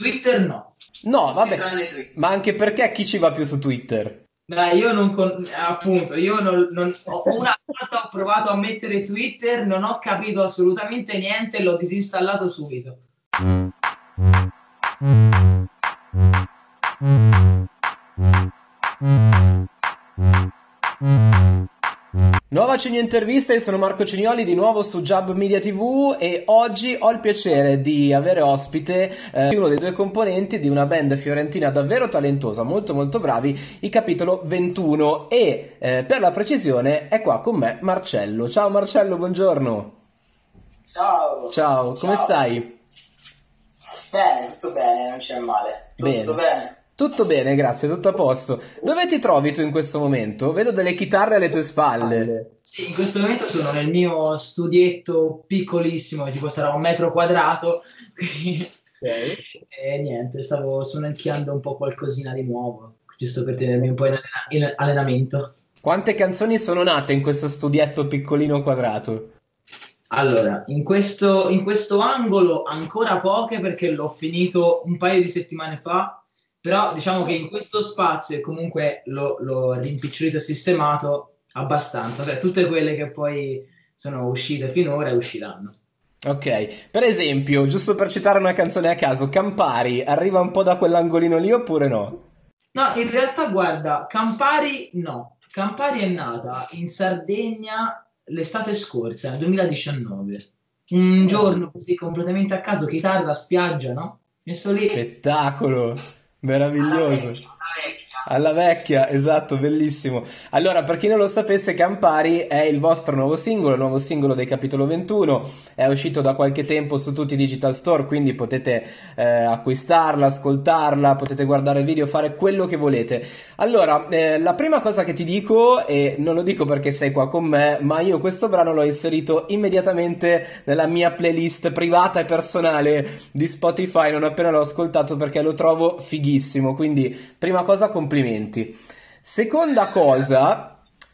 Twitter no. No, vabbè, ma anche perché chi ci va più su Twitter? Dai, io non con- appunto, io non, non- ho- una volta ho provato a mettere Twitter, non ho capito assolutamente niente, l'ho disinstallato subito. Nuova Cigno Intervista, io sono Marco Cignoli di nuovo su Jub Media TV e oggi ho il piacere di avere ospite eh, uno dei due componenti di una band fiorentina davvero talentosa, molto molto bravi, i Capitolo 21 e eh, per la precisione è qua con me Marcello. Ciao Marcello, buongiorno. Ciao. Ciao, come Ciao. stai? Bene, tutto bene, non c'è male. Tutto Bene. bene. Tutto bene, grazie, tutto a posto. Dove ti trovi tu in questo momento? Vedo delle chitarre alle tue spalle. Sì, in questo momento sono nel mio studietto piccolissimo, che tipo sarà un metro quadrato, e niente, stavo suonanchiando un po' qualcosina di nuovo, giusto per tenermi un po' in, allena- in allenamento. Quante canzoni sono nate in questo studietto piccolino quadrato? Allora, in questo, in questo angolo ancora poche perché l'ho finito un paio di settimane fa, però diciamo che in questo spazio e comunque l'ho, l'ho rimpicciolito e sistemato abbastanza, cioè tutte quelle che poi sono uscite finora usciranno. Ok, per esempio, giusto per citare una canzone a caso, Campari arriva un po' da quell'angolino lì oppure no? No, in realtà guarda, Campari no, Campari è nata in Sardegna l'estate scorsa, nel 2019. Un giorno così completamente a caso, chitarra, spiaggia, no? Messo lì. Spettacolo, meraviglioso. Alla vecchia. Esatto, bellissimo. Allora, per chi non lo sapesse, Campari è il vostro nuovo singolo, il nuovo singolo dei Capitolo 21, è uscito da qualche tempo su tutti i digital store, quindi potete eh, acquistarla, ascoltarla, potete guardare video, fare quello che volete. Allora, eh, la prima cosa che ti dico, e non lo dico perché sei qua con me, ma io questo brano l'ho inserito immediatamente nella mia playlist privata e personale di Spotify non appena l'ho ascoltato perché lo trovo fighissimo. Quindi, prima cosa, complimenti. Seconda cosa,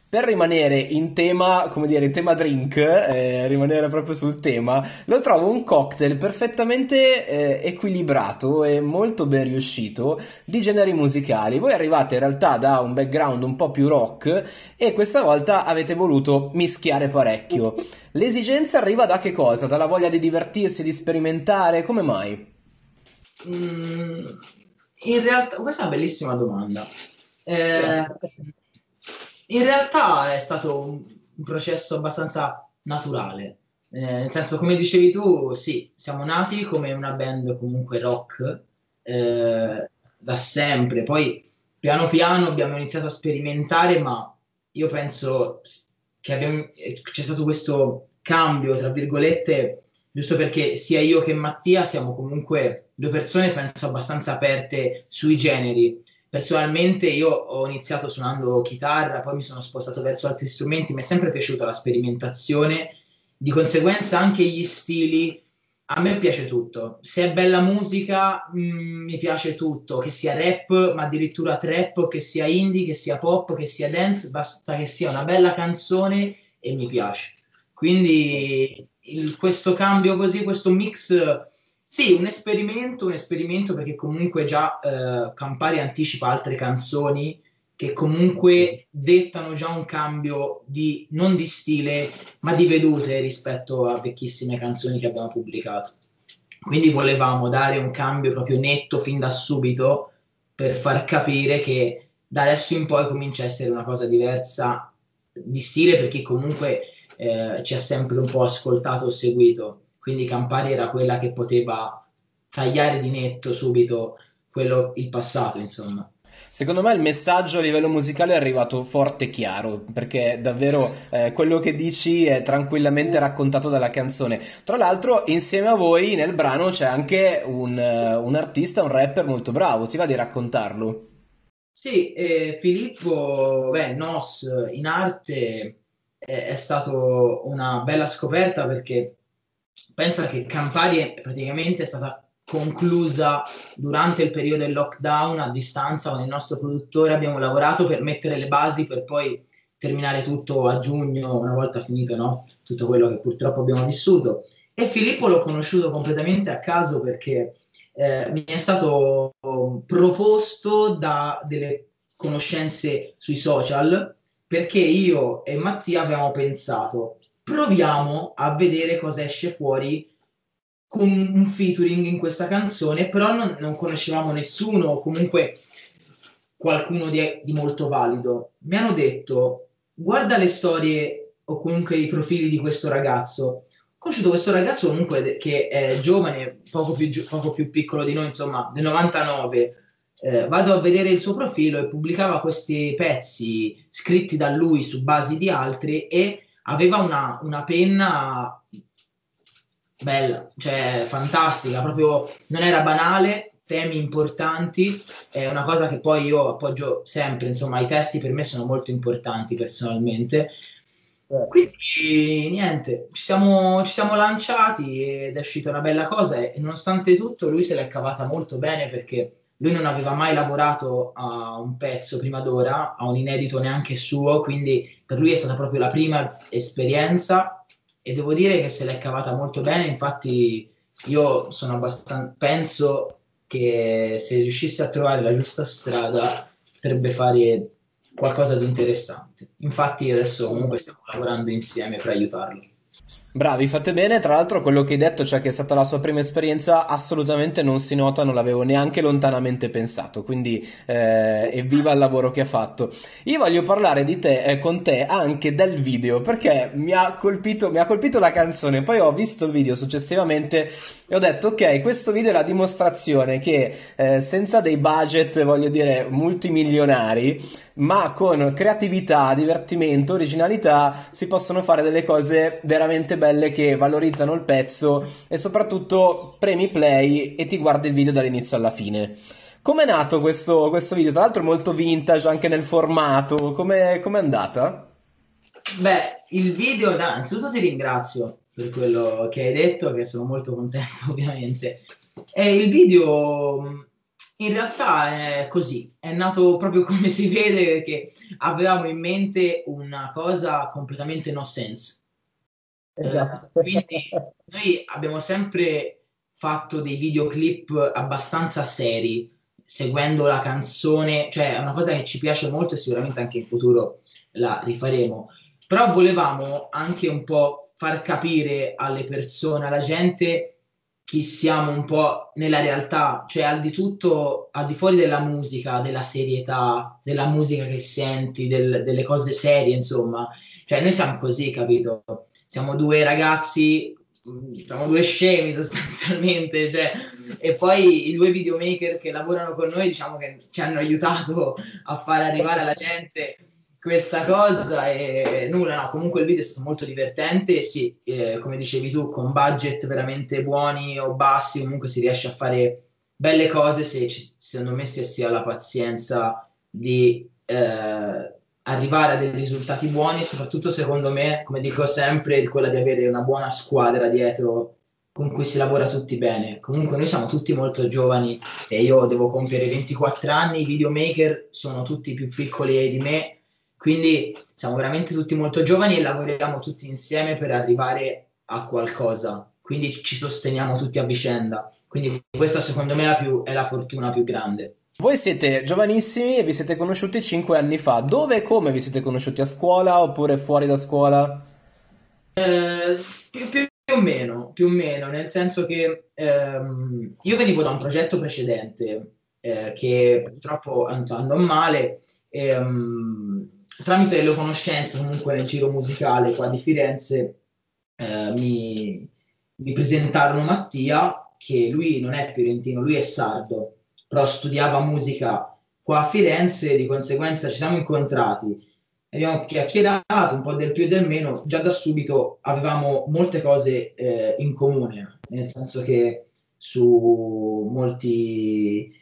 per rimanere in tema, come dire, in tema drink, eh, rimanere proprio sul tema, lo trovo un cocktail perfettamente eh, equilibrato e molto ben riuscito di generi musicali. Voi arrivate in realtà da un background un po' più rock e questa volta avete voluto mischiare parecchio. L'esigenza arriva da che cosa? Dalla voglia di divertirsi, di sperimentare? Come mai? Mm, in realtà, questa è una bellissima domanda. Eh, in realtà è stato un, un processo abbastanza naturale. Eh, nel senso, come dicevi tu, sì, siamo nati come una band comunque rock eh, da sempre. Poi piano piano abbiamo iniziato a sperimentare, ma io penso che abbiamo- eh, c'è stato questo cambio, tra virgolette, giusto perché sia io che Mattia siamo comunque due persone, penso, abbastanza aperte sui generi. Personalmente io ho iniziato suonando chitarra, poi mi sono spostato verso altri strumenti, mi è sempre piaciuta la sperimentazione, di conseguenza anche gli stili, a me piace tutto. Se è bella musica, mm, mi piace tutto, che sia rap, ma addirittura trap, che sia indie, che sia pop, che sia dance, basta che sia una bella canzone e mi piace. Quindi il- questo cambio così, questo mix, sì, un esperimento, un esperimento perché comunque già eh, Campari anticipa altre canzoni che comunque dettano già un cambio di, non di stile, ma di vedute rispetto a vecchissime canzoni che abbiamo pubblicato. Quindi volevamo dare un cambio proprio netto fin da subito per far capire che da adesso in poi comincia a essere una cosa diversa di stile per chi comunque eh, ci ha sempre un po' ascoltato o seguito. Quindi Campari era quella che poteva tagliare di netto subito quello, il passato, insomma. Secondo me il messaggio a livello musicale è arrivato forte e chiaro, perché davvero eh, quello che dici è tranquillamente raccontato dalla canzone. Tra l'altro, insieme a voi nel brano c'è anche un, eh, un artista, un rapper molto bravo, ti va di raccontarlo? Sì, eh, Filippo, beh, Nos in arte è, stato una bella scoperta perché pensa che Campari è praticamente stata conclusa durante il periodo del lockdown a distanza con il nostro produttore abbiamo lavorato per mettere le basi per poi terminare tutto a giugno una volta finito no? tutto quello che purtroppo abbiamo vissuto e Filippo l'ho conosciuto completamente a caso perché eh, mi è stato proposto da delle conoscenze sui social perché io e Mattia abbiamo pensato proviamo a vedere cosa esce fuori con un featuring in questa canzone, però non, non conoscevamo nessuno, comunque qualcuno di, di, molto valido. Mi hanno detto, guarda le storie o comunque i profili di questo ragazzo. Conosciuto questo ragazzo comunque che è giovane, poco più, poco più piccolo di noi, insomma, del 99. Eh, vado a vedere il suo profilo e pubblicava questi pezzi scritti da lui su basi di altri e aveva una, una penna bella, cioè fantastica, proprio non era banale, temi importanti, è una cosa che poi io appoggio sempre, insomma i testi per me sono molto importanti personalmente. Quindi niente, ci siamo, ci siamo lanciati ed è uscita una bella cosa e nonostante tutto lui se l'è cavata molto bene perché lui non aveva mai lavorato a un pezzo prima d'ora, a un inedito neanche suo, quindi per lui è stata proprio la prima esperienza e devo dire che se l'è cavata molto bene, infatti io sono abbastanza penso che se riuscisse a trovare la giusta strada potrebbe fare qualcosa di interessante. Infatti adesso comunque stiamo lavorando insieme per aiutarlo. Bravi, fate bene. Tra l'altro, quello che hai detto, cioè che è stata la sua prima esperienza, assolutamente non si nota, non l'avevo neanche lontanamente pensato. Quindi, eh, evviva il lavoro che ha fatto. Io voglio parlare di te, eh, con te anche del video, perché mi ha, colpito, mi ha colpito la canzone. Poi ho visto il video successivamente e ho detto, ok, questo video è la dimostrazione che eh, senza dei budget, voglio dire, multimilionari, ma con creatività, divertimento, originalità si possono fare delle cose veramente belle che valorizzano il pezzo e soprattutto premi play e ti guardi il video dall'inizio alla fine. Com'è nato questo, questo video? Tra l'altro molto vintage anche nel formato, com'è, com'è andata? Beh, il video, innanzitutto ti ringrazio per quello che hai detto, che sono molto contento ovviamente. E il video in realtà è così, è nato proprio come si vede che avevamo in mente una cosa completamente no sense. Esatto. Uh, quindi noi abbiamo sempre fatto dei videoclip abbastanza seri, seguendo la canzone, cioè è una cosa che ci piace molto e sicuramente anche in futuro la rifaremo. Però volevamo anche un po' far capire alle persone, alla gente, chi siamo un po' nella realtà, cioè al di tutto, al di fuori della musica, della serietà, della musica che senti, del, delle cose serie, insomma. Cioè noi siamo così, capito? Siamo due ragazzi, siamo due scemi sostanzialmente, cioè, e poi i due videomaker che lavorano con noi, diciamo che ci hanno aiutato a far arrivare alla gente questa cosa e nulla, no, comunque il video è stato molto divertente e sì, eh, come dicevi tu, con budget veramente buoni o bassi comunque si riesce a fare belle cose se ci, secondo me si, ha la pazienza di eh, arrivare a dei risultati buoni, soprattutto secondo me, come dico sempre, quella di avere una buona squadra dietro con cui si lavora tutti bene. Comunque noi siamo tutti molto giovani e io devo compiere 24 anni, i videomaker sono tutti più piccoli di me quindi siamo veramente tutti molto giovani e lavoriamo tutti insieme per arrivare a qualcosa. Quindi ci sosteniamo tutti a vicenda. Quindi questa secondo me è la, più, è la fortuna più grande. Voi siete giovanissimi e vi siete conosciuti 5 anni fa. Dove e come vi siete conosciuti? A scuola oppure fuori da scuola? Eh, più, più, più, o meno, più o meno, nel senso che ehm, io venivo da un progetto precedente eh, che purtroppo andò male. E, um, tramite le conoscenze comunque nel giro musicale qua di Firenze eh, mi, mi presentarono Mattia che lui non è fiorentino, lui è sardo, però studiava musica qua a Firenze, di conseguenza ci siamo incontrati, abbiamo chiacchierato un po' del più e del meno, già da subito avevamo molte cose eh, in comune, nel senso che su molti...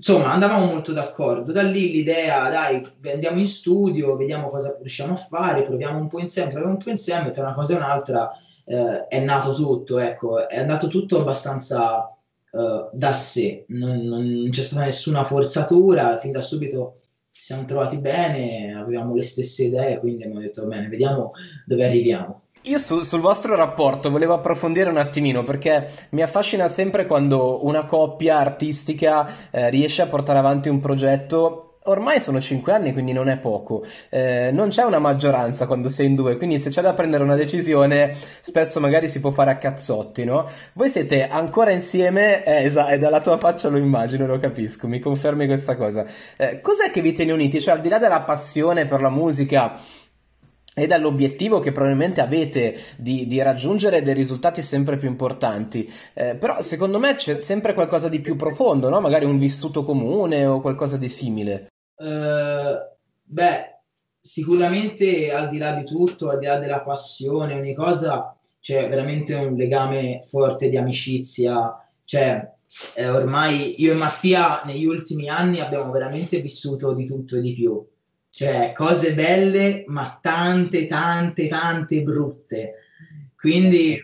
Insomma, andavamo molto d'accordo. Da lì l'idea, dai, andiamo in studio, vediamo cosa riusciamo a fare, proviamo un po' insieme, proviamo un po' insieme, tra una cosa e un'altra eh, è nato tutto, ecco, è andato tutto abbastanza eh, da sé, non, non, c'è stata nessuna forzatura, fin da subito ci siamo trovati bene, avevamo le stesse idee, quindi abbiamo detto bene, vediamo dove arriviamo. Io su- sul vostro rapporto volevo approfondire un attimino perché mi affascina sempre quando una coppia artistica eh, riesce a portare avanti un progetto. Ormai sono cinque anni, quindi non è poco. Eh, non c'è una maggioranza quando sei in due, quindi se c'è da prendere una decisione, spesso magari si può fare a cazzotti, no? Voi siete ancora insieme, eh, esatto, dalla tua faccia lo immagino, lo capisco, mi confermi questa cosa. Eh, cos'è che vi tiene uniti? Cioè, al di là della passione per la musica e dall'obiettivo che probabilmente avete di, di, raggiungere dei risultati sempre più importanti. Eh, però secondo me c'è sempre qualcosa di più profondo, no? magari un vissuto comune o qualcosa di simile. Uh, beh, sicuramente al di là di tutto, al di là della passione, ogni cosa, c'è veramente un legame forte di amicizia. Cioè, eh, ormai io e Mattia negli ultimi anni abbiamo veramente vissuto di tutto e di più cioè cose belle, ma tante, tante, tante brutte. Quindi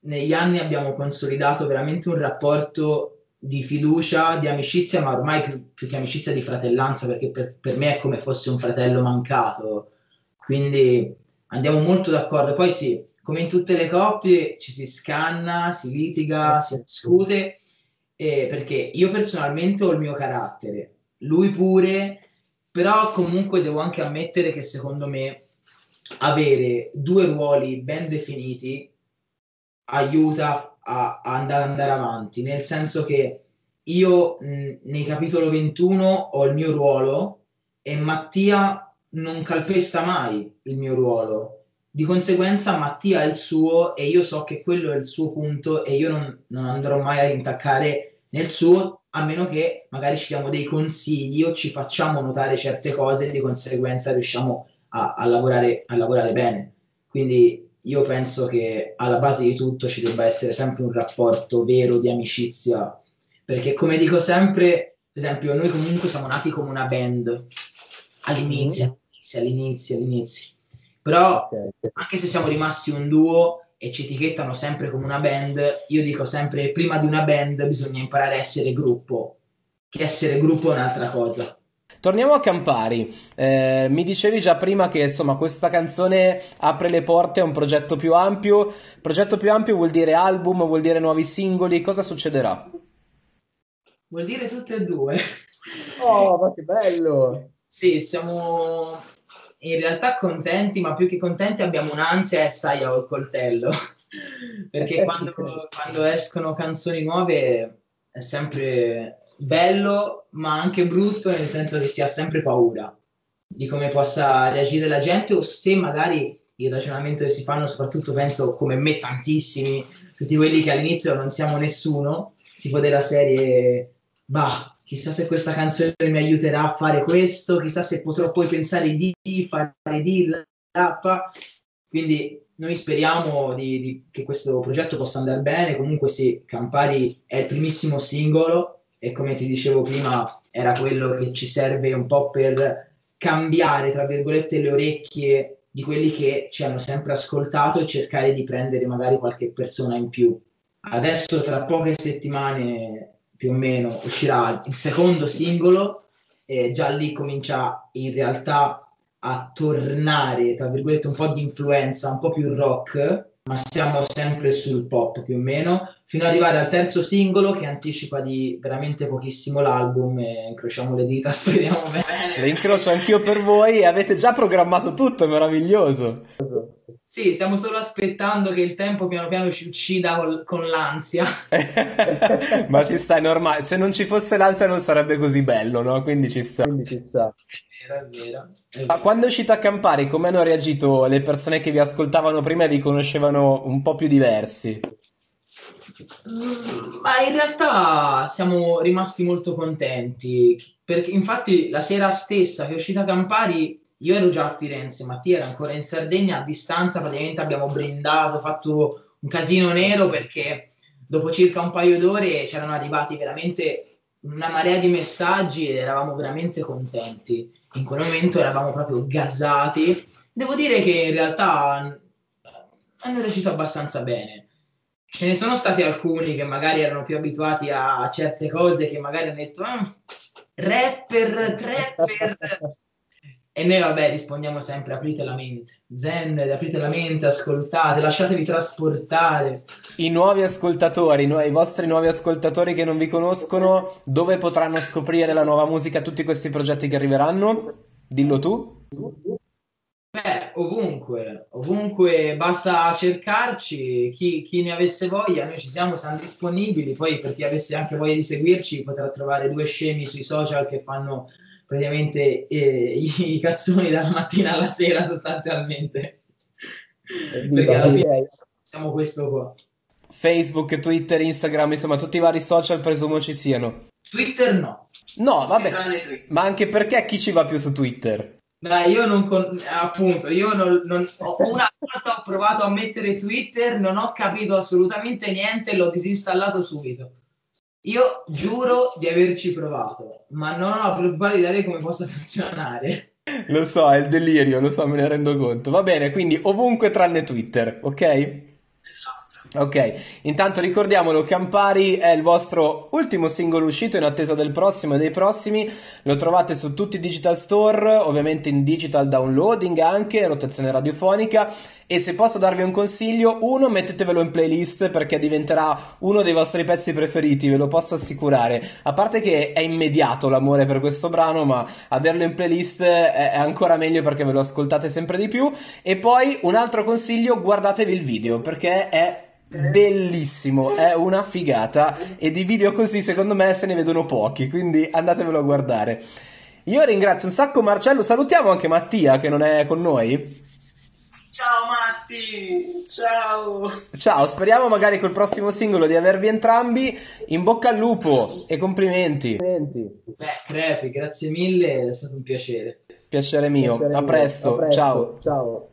negli anni abbiamo consolidato veramente un rapporto di fiducia, di amicizia, ma ormai più, più che amicizia di fratellanza, perché per, per, me è come fosse un fratello mancato. Quindi andiamo molto d'accordo. Poi sì, come in tutte le coppie, ci si scanna, si litiga, si discute, eh, perché io personalmente ho il mio carattere, lui pure però comunque devo anche ammettere che secondo me avere due ruoli ben definiti aiuta a, a andare, andare, avanti, nel senso che io mh, nei capitolo 21 ho il mio ruolo e Mattia non calpesta mai il mio ruolo. Di conseguenza Mattia ha il suo e io so che quello è il suo punto e io non, non andrò mai a intaccare nel suo a meno che magari ci diamo dei consigli o ci facciamo notare certe cose e di conseguenza riusciamo a, a, lavorare, a lavorare bene. Quindi io penso che alla base di tutto ci debba essere sempre un rapporto vero di amicizia, perché come dico sempre, per esempio, noi comunque siamo nati come una band all'inizio, mm-hmm. all'inizio, all'inizio, all'inizio. Però anche se siamo rimasti un duo, e ci etichettano sempre come una band, io dico sempre prima di una band bisogna imparare a essere gruppo, che essere gruppo è un'altra cosa. Torniamo a Campari. Eh, mi dicevi già prima che insomma questa canzone apre le porte a un progetto più ampio. Progetto più ampio vuol dire album, vuol dire nuovi singoli. Cosa succederà? Vuol dire tutte e due. Oh, ma che bello! Sì, siamo in realtà contenti, ma più che contenti abbiamo un'ansia e stai al coltello. Perché quando, quando escono canzoni nuove è sempre bello, ma anche brutto, nel senso che si ha sempre paura di come possa reagire la gente o se magari il ragionamento che si fanno, soprattutto penso come me tantissimi, tutti quelli che all'inizio non siamo nessuno, tipo della serie, bah, chissà se questa canzone mi aiuterà a fare questo, chissà se potrò poi pensare di fare di là. Quindi noi speriamo di, di, che questo progetto possa andare bene. Comunque sì, Campari è il primissimo singolo e come ti dicevo prima era quello che ci serve un po' per cambiare, tra virgolette, le orecchie di quelli che ci hanno sempre ascoltato e cercare di prendere magari qualche persona in più. Adesso tra poche settimane più o meno uscirà il secondo singolo e già lì comincia in realtà a tornare, tra virgolette, un po' di influenza, un po' più rock, ma siamo sempre sul pop più o meno, fino ad arrivare al terzo singolo che anticipa di veramente pochissimo l'album e incrociamo le dita, speriamo bene. Le incrocio anch'io per voi avete già programmato tutto, meraviglioso. Sì, stiamo solo aspettando che il tempo piano piano ci uccida col, con l'ansia. Ma ci sta, è normale. Se non ci fosse l'ansia non sarebbe così bello, no? Quindi ci sta. Quindi ci sta. È vero, è vero. È vero. quando è uscita a Campari, come hanno reagito le persone che vi ascoltavano prima e vi conoscevano un po' più diversi? Mm, ma in realtà siamo rimasti molto contenti. Perché infatti la sera stessa che è uscita a Campari io ero già a Firenze, Mattia era ancora in Sardegna, a distanza praticamente abbiamo brindato, fatto un casino nero perché dopo circa un paio d'ore c'erano arrivati veramente una marea di messaggi ed eravamo veramente contenti. In quel momento eravamo proprio gasati. Devo dire che in realtà hanno reagito abbastanza bene. Ce ne sono stati alcuni che magari erano più abituati a certe cose che magari hanno detto ah, rapper, trapper E noi, vabbè, rispondiamo sempre: aprite la mente. Zender, aprite la mente, ascoltate, lasciatevi trasportare. I nuovi ascoltatori, i vostri nuovi ascoltatori che non vi conoscono, dove potranno scoprire la nuova musica, tutti questi progetti che arriveranno? Dillo tu. Beh, ovunque, ovunque basta cercarci. Chi, chi ne avesse voglia, noi ci siamo, siamo disponibili. Poi, per chi avesse anche voglia di seguirci, potrà trovare due scemi sui social che fanno praticamente eh, i, cazzoni dalla mattina alla sera sostanzialmente. Perché alla fine siamo questo qua. Facebook, Twitter, Instagram, insomma, tutti i vari social presumo ci siano. Twitter no. No, vabbè, ma anche perché chi ci va più su Twitter? Dai, io non con... appunto, io non, non- ho- una volta ho provato a mettere Twitter, non ho capito assolutamente niente, l'ho disinstallato subito. Io giuro di averci provato, ma non ho la più pallida idea di come possa funzionare. Lo so, è il delirio, lo so, me ne rendo conto. Va bene, quindi ovunque tranne Twitter, ok? Esatto. Ok, intanto ricordiamolo, Campari è il vostro ultimo singolo uscito in attesa del prossimo e dei prossimi. Lo trovate su tutti i digital store, ovviamente in digital downloading anche, rotazione radiofonica. E se posso darvi un consiglio, uno, mettetevelo in playlist perché diventerà uno dei vostri pezzi preferiti, ve lo posso assicurare. A parte che è immediato l'amore per questo brano, ma averlo in playlist è è ancora meglio perché ve lo ascoltate sempre di più. E poi un altro consiglio, guardatevi il video perché è bellissimo, è una figata e di video così secondo me se ne vedono pochi, quindi andatevelo a guardare. Io ringrazio un sacco Marcello, salutiamo anche Mattia che non è con noi. Ciao Matti, ciao. Ciao, speriamo magari col prossimo singolo di avervi entrambi. In bocca al lupo e complimenti. Beh, Crepi, grazie mille, è stato un piacere. Piacere mio. A presto. Ciao. Ciao.